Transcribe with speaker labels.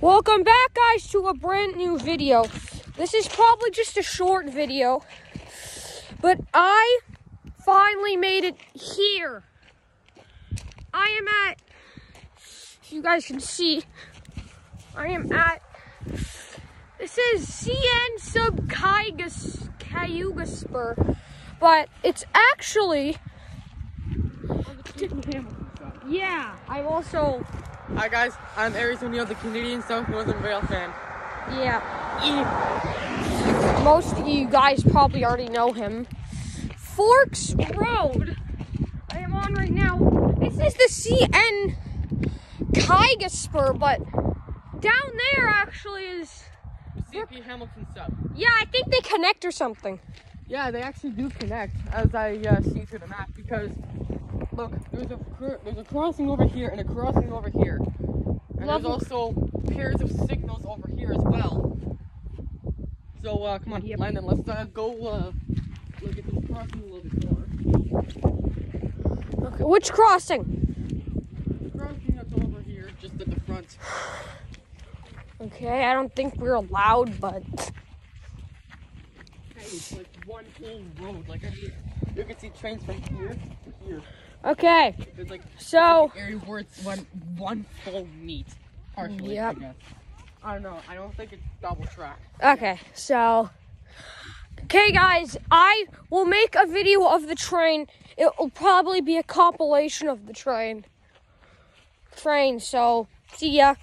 Speaker 1: Welcome back, guys, to a brand new video. This is probably just a short video, but I finally made it here. I am at, if you guys can see, I am at, this is CN sub Cayugaspur, but it's actually, yeah, I'm also
Speaker 2: Hi guys, I'm Aries O'Neill, the Canadian South Northern Rail fan.
Speaker 1: Yeah. Most of you guys probably already know him. Forks Road. I am on right now. This is the CN Cayugaspur, but down there actually is.
Speaker 2: CP Hamilton sub.
Speaker 1: Yeah, I think they connect or something.
Speaker 2: Yeah, they actually do connect, as I uh, see through the map, because look, there's a there's a crossing over here and a crossing over here, and
Speaker 1: Love-
Speaker 2: there's also pairs of signals over here as well. So uh, come on,
Speaker 1: Yep.
Speaker 2: Landon, let's uh, go uh, look at this crossing a little bit more.
Speaker 1: Okay, which crossing?
Speaker 2: The crossing that's over here, just at the front.
Speaker 1: Okay, I don't think we're allowed, but
Speaker 2: Hey, it's like one whole road. Like I mean, you can see trains from here to here.
Speaker 1: Okay.
Speaker 2: Like
Speaker 1: So
Speaker 2: where it's one one full meet. Partially,
Speaker 1: Yep.
Speaker 2: I. I don't know. I don't think it's double track.
Speaker 1: Okay, so okay, guys, I will make a video of the train. It will probably be a compilation of the train. Train. So see ya.